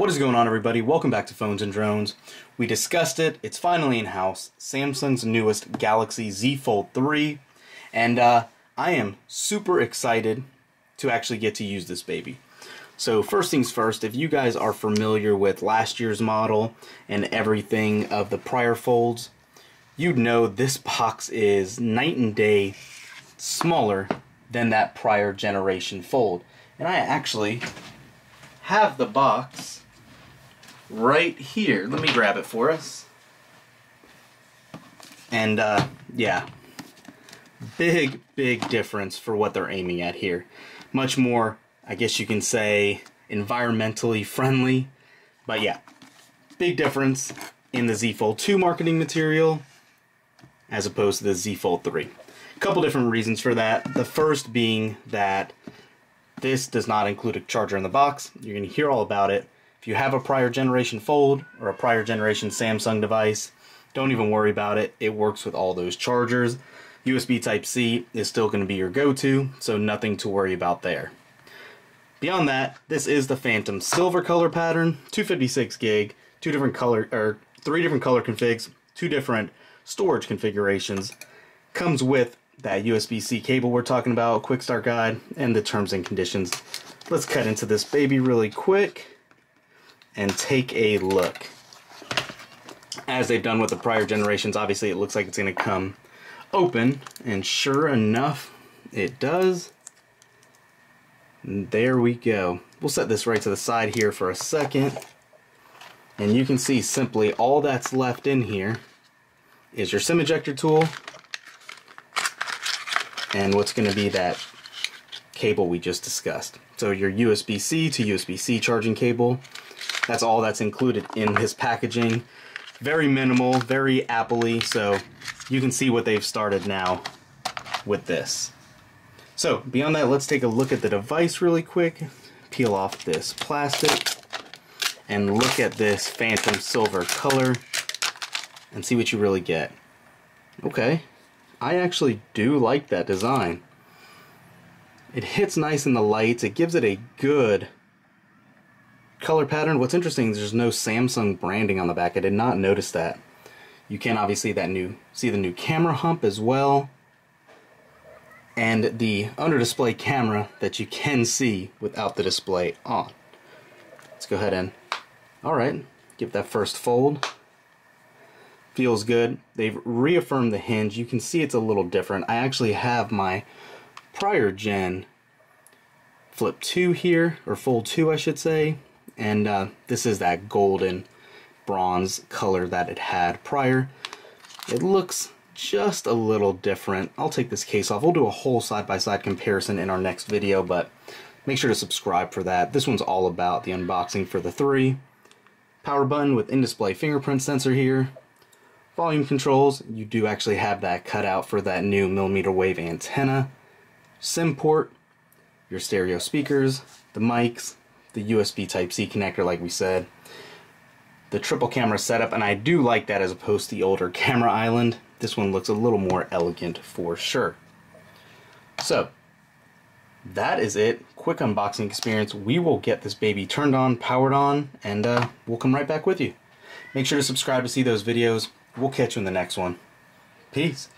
What is going on everybody? Welcome back to Phones and Drones. We discussed it, it's finally in-house, Samsung's newest Galaxy Z Fold 3, and uh, I am super excited to actually get to use this baby. So first things first, if you guys are familiar with last year's model and everything of the prior folds, you'd know this box is night and day smaller than that prior generation fold. And I actually have the box right here. Let me grab it for us. And uh, yeah, big, big difference for what they're aiming at here. Much more, I guess you can say, environmentally friendly. But yeah, big difference in the Z Fold 2 marketing material as opposed to the Z Fold 3. A couple different reasons for that. The first being that this does not include a charger in the box. You're going to hear all about it. If you have a prior generation Fold or a prior generation Samsung device, don't even worry about it. It works with all those chargers. USB Type-C is still going to be your go-to, so nothing to worry about there. Beyond that, this is the Phantom Silver color pattern, 256 gig, two different color or three different color configs, two different storage configurations. Comes with that USB-C cable we're talking about, quick start guide, and the terms and conditions. Let's cut into this baby really quick and take a look. As they've done with the prior generations, obviously it looks like it's going to come open, and sure enough, it does. And there we go. We'll set this right to the side here for a second. And you can see simply all that's left in here is your SIM ejector tool and what's going to be that cable we just discussed. So your USB-C to USB-C charging cable, that's all that's included in his packaging. Very minimal, very Apple-y, so you can see what they've started now with this. So beyond that, let's take a look at the device really quick. Peel off this plastic and look at this phantom silver color and see what you really get. Okay, I actually do like that design. It hits nice in the lights. It gives it a good color pattern. What's interesting is there's no Samsung branding on the back. I did not notice that. You can obviously that new see the new camera hump as well. And the under display camera that you can see without the display on. Let's go ahead and alright, give that first fold feels good. They've reaffirmed the hinge. You can see it's a little different. I actually have my prior gen Flip 2 here, or Fold 2 I should say, and uh, this is that golden bronze color that it had prior. It looks just a little different. I'll take this case off. We'll do a whole side-by-side -side comparison in our next video, but make sure to subscribe for that. This one's all about the unboxing for the 3. Power button with in-display fingerprint sensor here volume controls, you do actually have that cutout for that new millimeter wave antenna, SIM port, your stereo speakers, the mics, the USB Type-C connector like we said, the triple camera setup, and I do like that as opposed to the older camera island. This one looks a little more elegant for sure. So, that is it. Quick unboxing experience. We will get this baby turned on, powered on, and uh, we'll come right back with you. Make sure to subscribe to see those videos. We'll catch you in the next one. Peace.